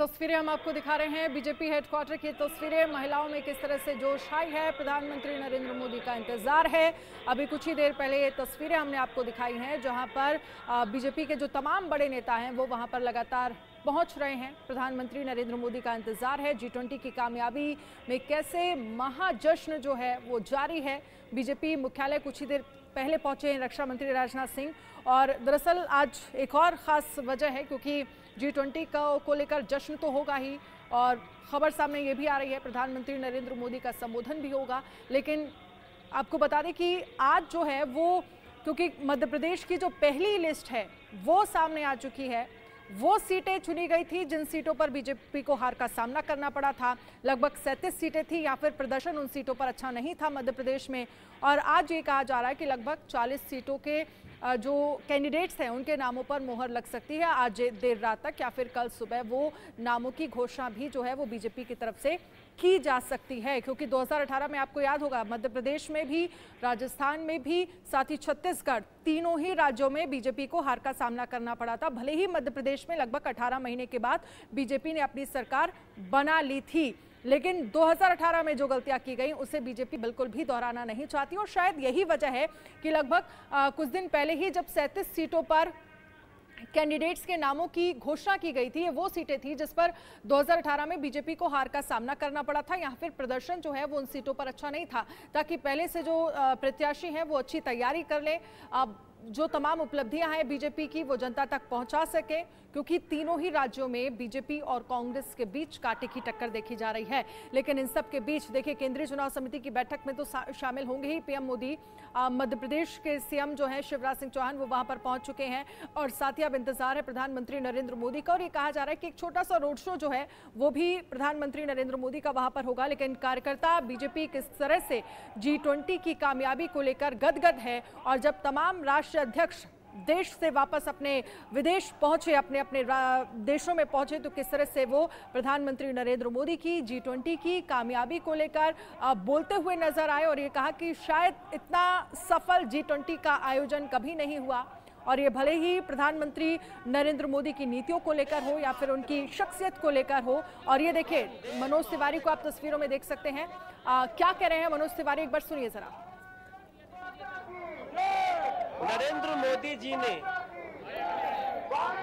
तस्वीरें हम आपको दिखा रहे हैं। बीजेपी हेडक्वार्टर की तस्वीरें। महिलाओं में किस तरह से जोश आई है? प्रधानमंत्री नरेंद्र मोदी का इंतज़ार है। अभी कुछ ही देर पहले ये तस्वीरें हमने आपको दिखाई हैं, जहाँ पर बीजेपी के जो तमाम बड़े नेता हैं, वो वहाँ पर लगातार पहुँच रहे हैं। प्रधानमंत्री नरेंद्र मोदी का इंतज़ार है। जी ट्वेंटी की कामयाबी में कैसे महाजश्न जो है, वो जारी है। बीजेपी मुख्यालय कुछ ही देर पहले पहुँचे हैं रक्षा मंत्री राजनाथ सिंह। और दरअसल आज एक और ख़ास वजह है, क्योंकि जी ट्वेंटी को लेकर जश्न तो होगा ही और खबर सामने ये भी आ रही है, प्रधानमंत्री नरेंद्र मोदी का संबोधन भी होगा। लेकिन आपको बता दें कि आज जो है वो, क्योंकि मध्य प्रदेश की जो पहली लिस्ट है, वो सामने आ चुकी है। वो सीटें चुनी गई थी जिन सीटों पर बीजेपी को हार का सामना करना पड़ा था। लगभग सैंतीस सीटें थी या फिर प्रदर्शन उन सीटों पर अच्छा नहीं था मध्य प्रदेश में। और आज ये कहा जा रहा है कि लगभग 40 सीटों के जो कैंडिडेट्स हैं, उनके नामों पर मोहर लग सकती है। आज देर रात तक या फिर कल सुबह वो नामों की घोषणा भी जो है वो बीजेपी की तरफ़ से की जा सकती है, क्योंकि 2018 में आपको याद होगा मध्य प्रदेश में भी, राजस्थान में भी, साथ ही छत्तीसगढ़, तीनों ही राज्यों में बीजेपी को हार का सामना करना पड़ा था। भले ही मध्य प्रदेश में लगभग 18 महीने के बाद बीजेपी ने अपनी सरकार बना ली थी, लेकिन 2018 में जो गलतियाँ की गई, उसे बीजेपी बिल्कुल भी दोहराना नहीं चाहती। और शायद यही वजह है कि लगभग कुछ दिन पहले ही जब सैंतीस सीटों पर कैंडिडेट्स के नामों की घोषणा की गई थी, ये वो सीटें थी जिस पर 2018 में बीजेपी को हार का सामना करना पड़ा था। या फिर प्रदर्शन जो है वो उन सीटों पर अच्छा नहीं था, ताकि पहले से जो प्रत्याशी हैं वो अच्छी तैयारी कर ले। जो तमाम उपलब्धियाँ हैं बीजेपी की, वो जनता तक पहुँचा सके, क्योंकि तीनों ही राज्यों में बीजेपी और कांग्रेस के बीच कांटे की टक्कर देखी जा रही है। लेकिन इन सब के बीच, देखिए, केंद्रीय चुनाव समिति की बैठक में तो शामिल होंगे ही पीएम मोदी। मध्य प्रदेश के सीएम जो है, शिवराज सिंह चौहान, वो वहाँ पर पहुँच चुके हैं। और साथ ही अब इंतज़ार है प्रधानमंत्री नरेंद्र मोदी का, और ये कहा जा रहा है कि एक छोटा सा रोड शो जो है, वो भी प्रधानमंत्री नरेंद्र मोदी का वहाँ पर होगा। लेकिन कार्यकर्ता बीजेपी किस तरह से जी की कामयाबी को लेकर गदगद है, और जब तमाम राष्ट्र अध्यक्ष देश से वापस अपने विदेश पहुँचे अपने अपने देशों में पहुँचे तो किस तरह से वो प्रधानमंत्री नरेंद्र मोदी की जी ट्वेंटी की कामयाबी को लेकर बोलते हुए नज़र आए और ये कहा कि शायद इतना सफल जी ट्वेंटी का आयोजन कभी नहीं हुआ और ये भले ही प्रधानमंत्री नरेंद्र मोदी की नीतियों को लेकर हो या फिर उनकी शख्सियत को लेकर हो और ये देखिए मनोज तिवारी को आप तस्वीरों में देख सकते हैं। आ, क्या कह रहे हैं? मनोज तिवारी एक बार सुनिए जरा। नरेंद्र मोदी जी ने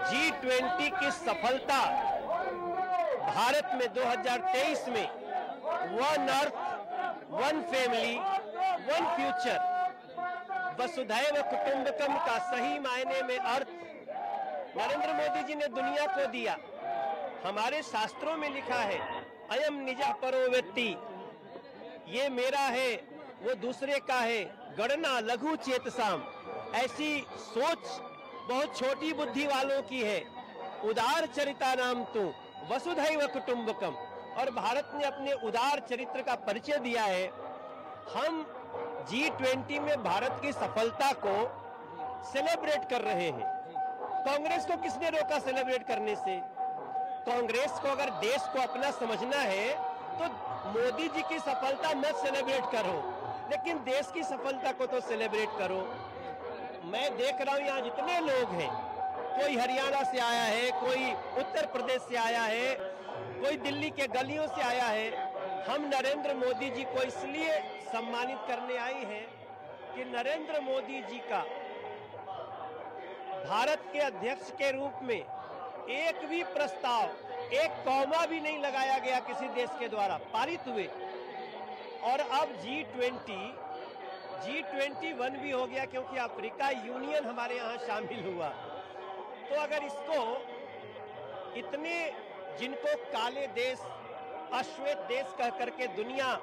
जी ट्वेंटी की सफलता भारत में 2023 में one earth one family one future वसुधैव कुटुंबकम का सही मायने में अर्थ नरेंद्र मोदी जी ने दुनिया को दिया। हमारे शास्त्रों में लिखा है, अयम निजा परो व्यक्ति। ये मेरा है, वो दूसरे का है, गणना लघु चेतसाम। ऐसी सोच बहुत छोटी बुद्धि वालों की है। उदार चरिता नाम तो वसुधैव कुटुंबकम। और भारत ने अपने उदार चरित्र का परिचय दिया है। हम जी ट्वेंटी में भारत की सफलता को सेलिब्रेट कर रहे हैं। कांग्रेस को किसने रोका सेलिब्रेट करने से? कांग्रेस को अगर देश को अपना समझना है तो मोदी जी की सफलता मत सेलिब्रेट करो। लेकिन देश की सफलता को तो सेलिब्रेट करो। मैं देख रहा हूँ यहाँ जितने लोग हैं। कोई हरियाणा से आया है, कोई उत्तर प्रदेश से आया है, कोई दिल्ली के गलियों से आया है। हम नरेंद्र मोदी जी को इसलिए सम्मानित करने आई हैं कि नरेंद्र मोदी जी का भारत के अध्यक्ष के रूप में एक भी प्रस्ताव, एक कौमा भी नहीं लगाया गया किसी देश के द्वारा, पारित हुए। और अब G twenty G twenty one भी हो गया क्योंकि अफ्रीका यूनियन हमारे यहाँ शामिल हुआ। तो अगर इसको इतने जिनको काले देश, अश्वेत देश कह करके दुनिया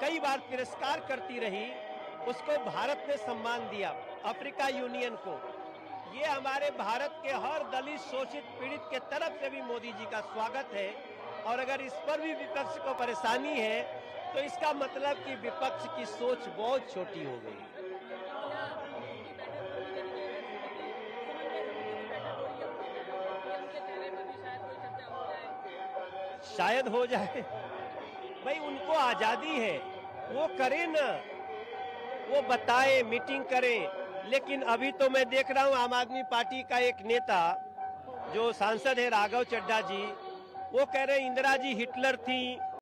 कई बार तिरस्कार करती रही, उसको भारत ने सम्मान दिया, अफ्रीका यूनियन को। ये हमारे भारत के हर दलित, शोषित, पीड़ित के तरफ़ से भी मोदी जी का स्वागत है। और अगर इस पर भी विपक्ष को परेशानी है तो इसका मतलब कि विपक्ष की सोच बहुत छोटी हो गई। शायद हो जाए। भाई, उनको आज़ादी है। वो करे ना। वो बताए, मीटिंग करें। लेकिन अभी तो मैं देख रहा हूँ आम आदमी पार्टी का एक नेता, जो सांसद है राघव चड्डा जी, वो कह रहे इंदिरा जी हिटलर थी।